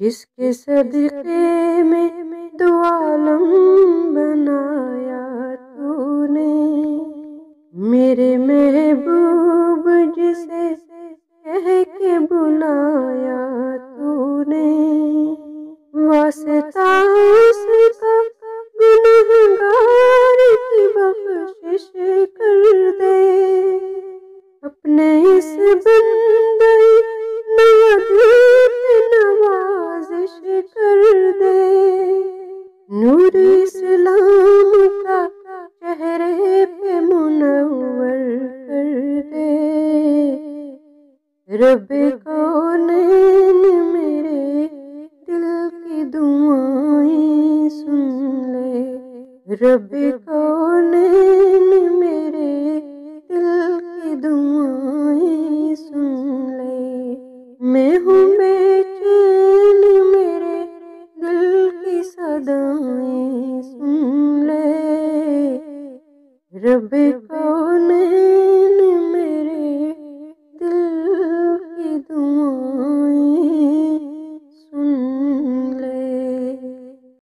जिसके सदके में दुआलम बनाया तूने। मेरे महबूब जिसे कह के बुलाया तूने। वास्ता उसका गुनहगार की बख्शिश कर दे। अपने इस बंदे नूर इस्लाम का चेहरे पे मुनवर कर दे रब कौन मेरे दिल की दुआएँ सुन ले। रब कौन रब कौन है